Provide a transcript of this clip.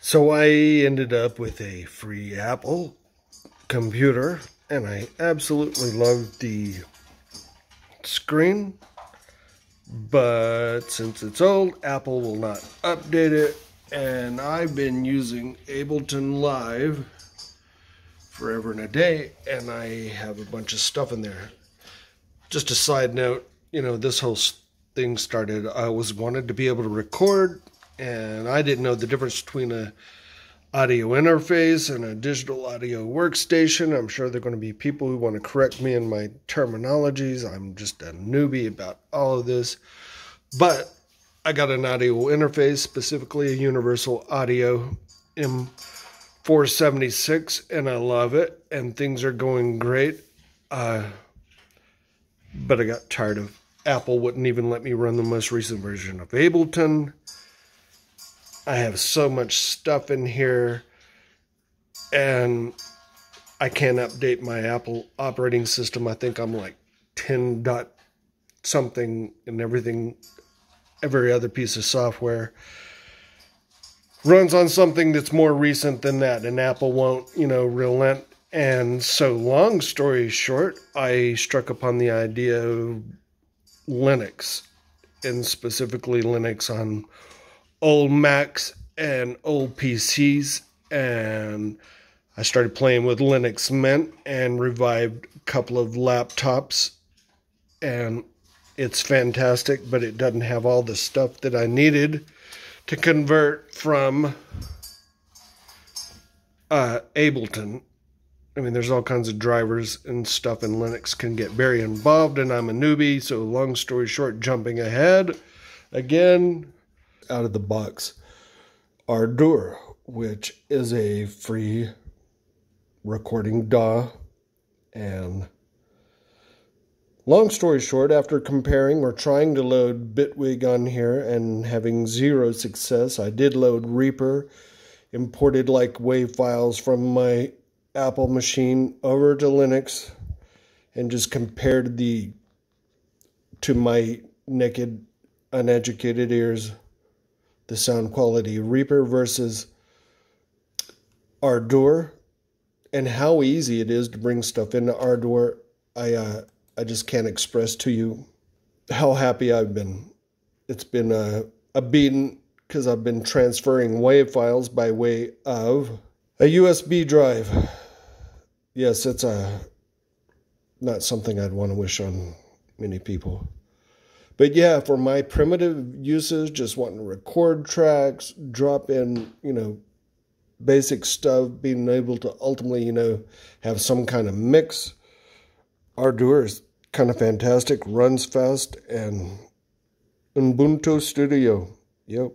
So I ended up with a free Apple computer and I absolutely loved the screen. But since it's old, Apple will not update it. And I've been using Ableton Live forever and a day, and I have a bunch of stuff in there. Just a side note, you know, this whole thing started, I was wanted to be able to record and I didn't know the difference between a audio interface and a digital audio workstation. I'm sure there are going to be people who want to correct me in my terminologies. I'm just a newbie about all of this. But I got an audio interface, specifically a Universal Audio M476, and I love it, and things are going great. Uh, but I got tired of Apple wouldn't even let me run the most recent version of Ableton. I have so much stuff in here and I can't update my Apple operating system. I think I'm like 10 dot something and everything, every other piece of software runs on something that's more recent than that and Apple won't, you know, relent. And so long story short, I struck upon the idea of Linux and specifically Linux on old Macs and old PCs, and I started playing with Linux Mint and revived a couple of laptops, and it's fantastic, but it doesn't have all the stuff that I needed to convert from uh, Ableton. I mean, there's all kinds of drivers and stuff and Linux can get very involved, and I'm a newbie, so long story short, jumping ahead again, out of the box Ardour, which is a free recording DAW. And long story short, after comparing or trying to load Bitwig on here and having zero success, I did load Reaper, imported like WAV files from my Apple machine over to Linux, and just compared the to my naked, uneducated ears the sound quality Reaper versus Ardour and how easy it is to bring stuff into Ardour. I uh, I just can't express to you how happy I've been. It's been a, a beating because I've been transferring WAV files by way of a USB drive. Yes, it's a not something I'd want to wish on many people. But yeah, for my primitive uses, just wanting to record tracks, drop in, you know, basic stuff, being able to ultimately, you know, have some kind of mix. Ardour is kind of fantastic, runs fast, and Ubuntu Studio. Yep.